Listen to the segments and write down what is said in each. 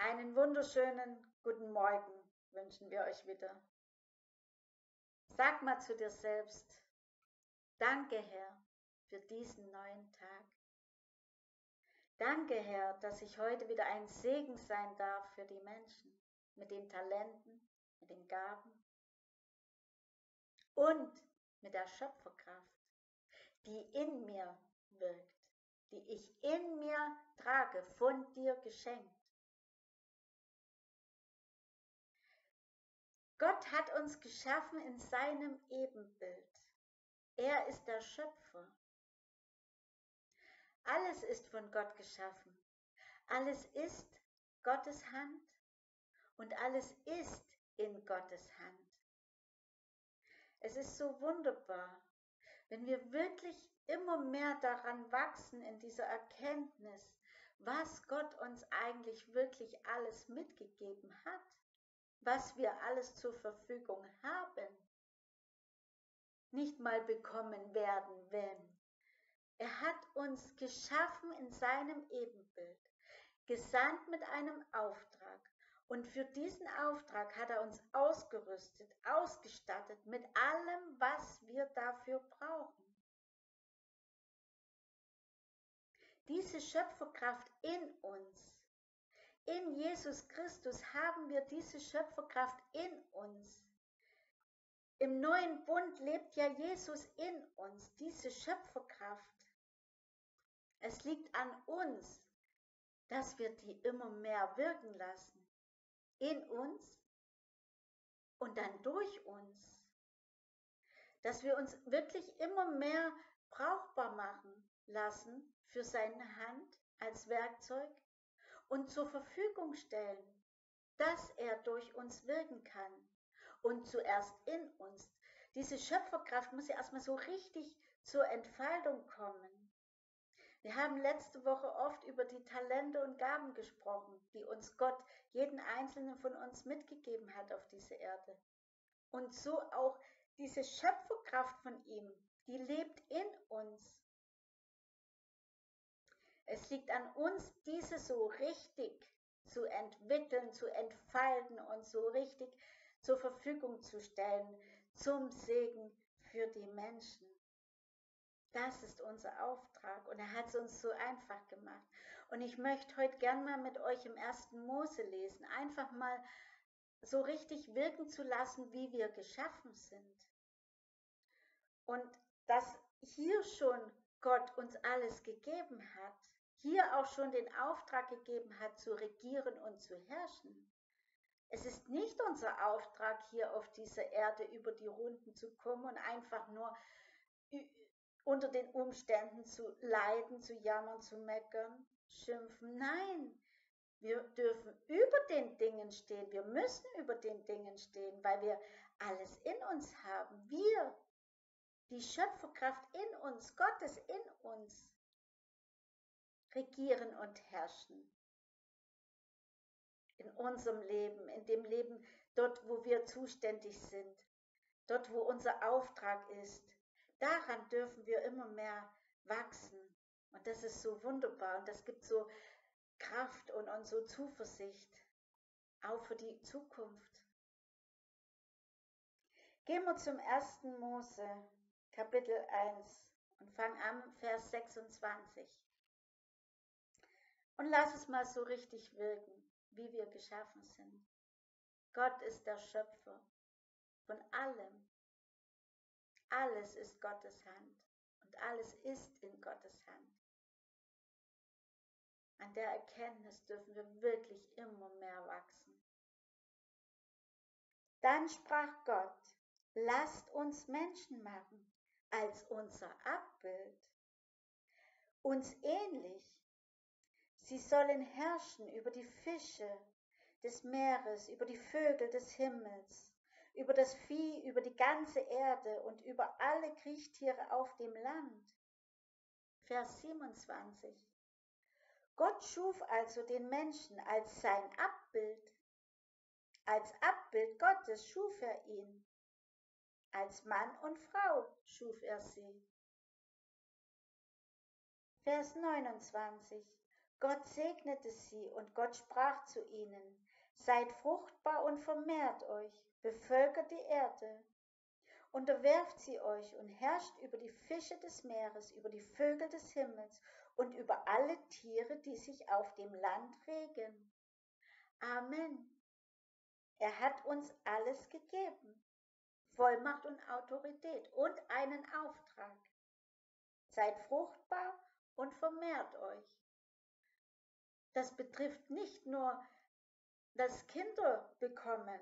Einen wunderschönen guten Morgen wünschen wir euch wieder. Sag mal zu dir selbst, danke Herr für diesen neuen Tag. Danke Herr, dass ich heute wieder ein Segen sein darf für die Menschen mit den Talenten, mit den Gaben und mit der Schöpferkraft, die in mir wirkt, die ich in mir trage, von dir geschenkt. Gott hat uns geschaffen in seinem Ebenbild. Er ist der Schöpfer. Alles ist von Gott geschaffen. Alles ist Gottes Hand und alles ist in Gottes Hand. Es ist so wunderbar, wenn wir wirklich immer mehr daran wachsen in dieser Erkenntnis, was Gott uns eigentlich wirklich alles mitgegeben hat was wir alles zur Verfügung haben, nicht mal bekommen werden, wenn. Er hat uns geschaffen in seinem Ebenbild, gesandt mit einem Auftrag. Und für diesen Auftrag hat er uns ausgerüstet, ausgestattet mit allem, was wir dafür brauchen. Diese Schöpferkraft in uns in Jesus Christus haben wir diese Schöpferkraft in uns. Im neuen Bund lebt ja Jesus in uns, diese Schöpferkraft. Es liegt an uns, dass wir die immer mehr wirken lassen. In uns und dann durch uns. Dass wir uns wirklich immer mehr brauchbar machen lassen für seine Hand als Werkzeug und zur Verfügung stellen, dass er durch uns wirken kann und zuerst in uns. Diese Schöpferkraft muss ja erstmal so richtig zur Entfaltung kommen. Wir haben letzte Woche oft über die Talente und Gaben gesprochen, die uns Gott, jeden einzelnen von uns mitgegeben hat auf diese Erde. Und so auch diese Schöpferkraft von ihm, die lebt in uns. Es liegt an uns, diese so richtig zu entwickeln, zu entfalten und so richtig zur Verfügung zu stellen, zum Segen für die Menschen. Das ist unser Auftrag und er hat es uns so einfach gemacht. Und ich möchte heute gern mal mit euch im ersten Mose lesen, einfach mal so richtig wirken zu lassen, wie wir geschaffen sind. Und dass hier schon Gott uns alles gegeben hat, hier auch schon den Auftrag gegeben hat, zu regieren und zu herrschen. Es ist nicht unser Auftrag, hier auf dieser Erde über die Runden zu kommen und einfach nur unter den Umständen zu leiden, zu jammern, zu meckern, schimpfen. Nein, wir dürfen über den Dingen stehen. Wir müssen über den Dingen stehen, weil wir alles in uns haben. Wir, die Schöpferkraft in uns, Gottes in uns regieren und herrschen. In unserem Leben, in dem Leben dort, wo wir zuständig sind, dort, wo unser Auftrag ist. Daran dürfen wir immer mehr wachsen. Und das ist so wunderbar und das gibt so Kraft und, und so Zuversicht, auch für die Zukunft. Gehen wir zum 1. Mose, Kapitel 1 und fangen an, Vers 26. Und lass es mal so richtig wirken, wie wir geschaffen sind. Gott ist der Schöpfer von allem. Alles ist Gottes Hand und alles ist in Gottes Hand. An der Erkenntnis dürfen wir wirklich immer mehr wachsen. Dann sprach Gott, lasst uns Menschen machen als unser Abbild, uns ähnlich Sie sollen herrschen über die Fische des Meeres, über die Vögel des Himmels, über das Vieh, über die ganze Erde und über alle Kriechtiere auf dem Land. Vers 27. Gott schuf also den Menschen als sein Abbild. Als Abbild Gottes schuf er ihn. Als Mann und Frau schuf er sie. Vers 29. Gott segnete sie und Gott sprach zu ihnen, Seid fruchtbar und vermehrt euch, bevölkert die Erde, unterwerft sie euch und herrscht über die Fische des Meeres, über die Vögel des Himmels und über alle Tiere, die sich auf dem Land regen. Amen. Er hat uns alles gegeben, Vollmacht und Autorität und einen Auftrag. Seid fruchtbar und vermehrt euch. Das betrifft nicht nur das Kinder bekommen,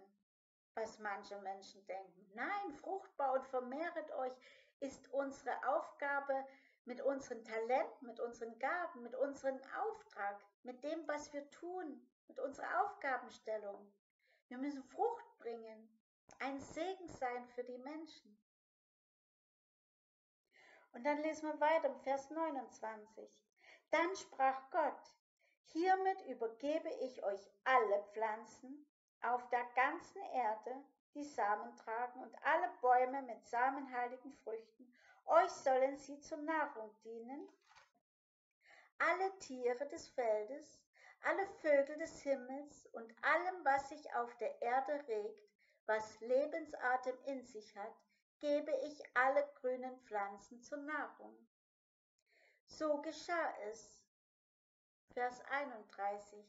was manche Menschen denken. Nein, fruchtbar und vermehret euch ist unsere Aufgabe mit unseren Talenten, mit unseren Gaben, mit unserem Auftrag, mit dem, was wir tun, mit unserer Aufgabenstellung. Wir müssen Frucht bringen, ein Segen sein für die Menschen. Und dann lesen wir weiter im Vers 29. Dann sprach Gott, hiermit übergebe ich euch alle Pflanzen auf der ganzen Erde, die Samen tragen, und alle Bäume mit samenhaltigen Früchten. Euch sollen sie zur Nahrung dienen. Alle Tiere des Feldes, alle Vögel des Himmels und allem, was sich auf der Erde regt, was Lebensatem in sich hat, gebe ich alle grünen Pflanzen zur Nahrung. So geschah es. Vers 31.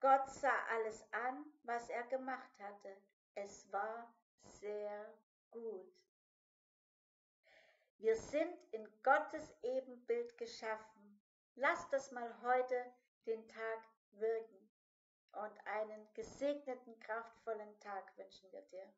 Gott sah alles an, was er gemacht hatte. Es war sehr gut. Wir sind in Gottes Ebenbild geschaffen. Lass das mal heute den Tag wirken und einen gesegneten, kraftvollen Tag wünschen wir dir.